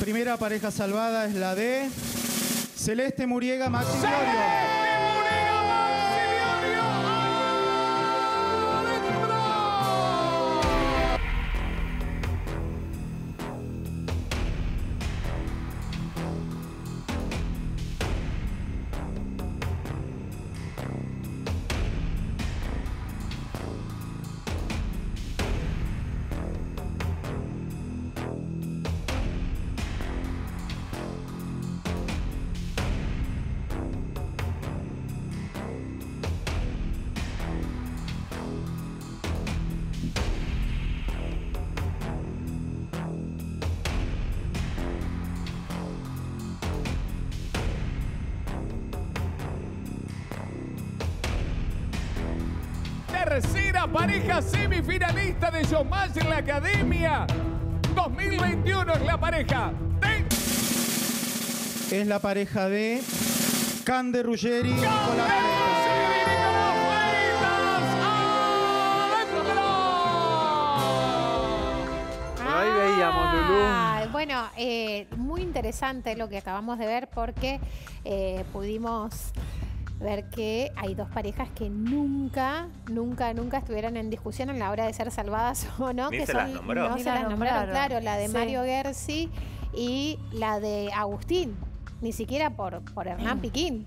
Primera pareja salvada es la de Celeste Muriega Maxi. Tercera pareja semifinalista de Showmatch en la Academia 2021 es la pareja de... Es la pareja de Cande Ruggeri y Nicolás Ahí veíamos, Lulú. Ah, Bueno, eh, muy interesante lo que acabamos de ver porque eh, pudimos ver que hay dos parejas que nunca, nunca, nunca estuvieron en discusión a la hora de ser salvadas o no. Ni que se las nombró. No Ni se las nombraron, nombraron. claro, la de Sí. Mario Gersi y la de Agustín. Ni siquiera por, por Hernán Piquín.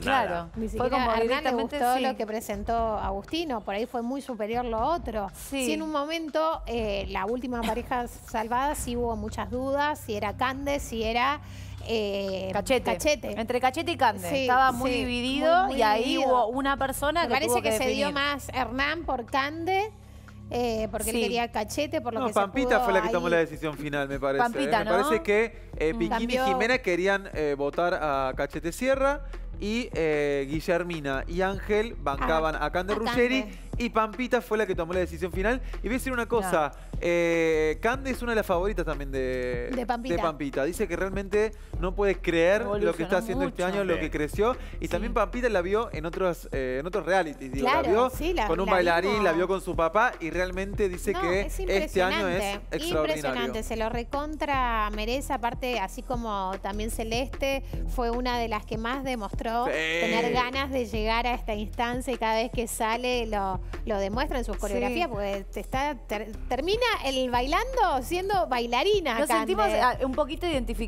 Claro. Ni Fue siquiera como a Hernán le gustó sí. lo que presentó Agustino, por ahí fue muy superior lo otro. Sí. Sí, en un momento, eh, la última pareja salvada, sí hubo muchas dudas, si era Cande, si era eh, Cachete. Cachete. Entre Cachete y Cande. Sí, Estaba muy sí, dividido muy, muy y ahí dividido. hubo una persona Me que parece tuvo que, que, se dio más Hernán por Cande, eh, porque Sí. él quería Cachete, por lo No, que se Pampita pudo fue la que ahí- tomó la decisión final, me parece. Pampita, ¿eh? Me ¿no? parece que eh, Piquín Cambió. y Jimena querían eh, votar a Cachete Sierra y eh, Guillermina y Ángel bancaban Ah, a Cande a Ruggeri Cande. Y Pampita fue la que tomó la decisión final. Y voy a decir una cosa, eh, Cande es una de las favoritas también de, De Pampita. Dice que realmente no puede creer lo que está haciendo este mucho. año, lo que creció. Y también Pampita la vio en otros, eh, en otros realities. Digo, Claro, la vio sí, la- con un la bailarín, vimos. la vio con su papá y realmente dice No, que es este año es impresionante, extraordinario. Impresionante, se lo recontra merece, aparte así como también Celeste fue una de las que más demostró tener ganas de llegar a esta instancia y cada vez que sale lo, lo demuestra en sus coreografías, porque te está, ter- termina el bailando siendo bailarina. Nos Cande. sentimos ah, un poquito identificados